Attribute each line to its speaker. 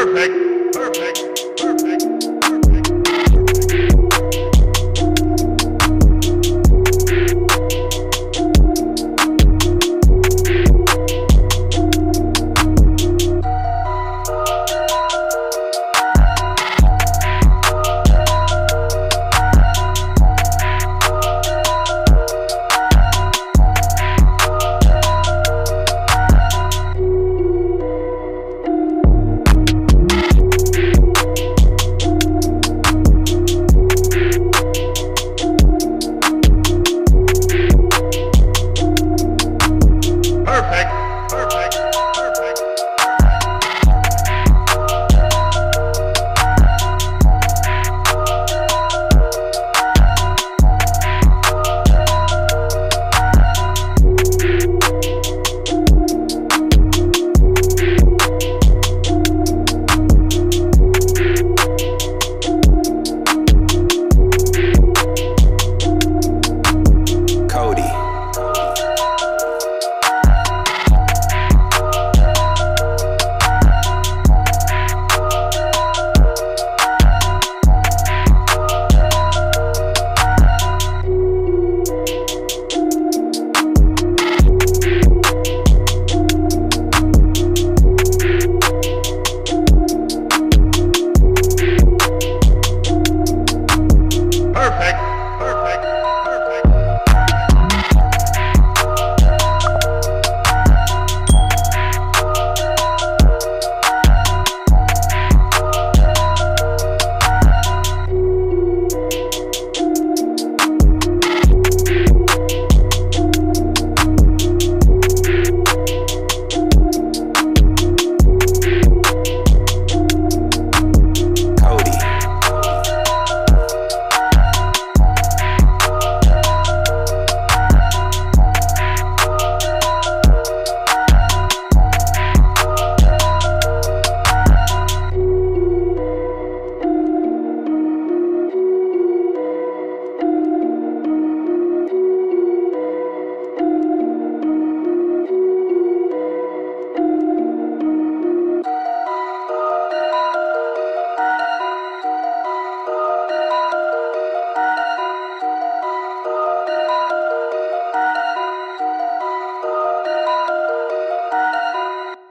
Speaker 1: Perfect. Perfect.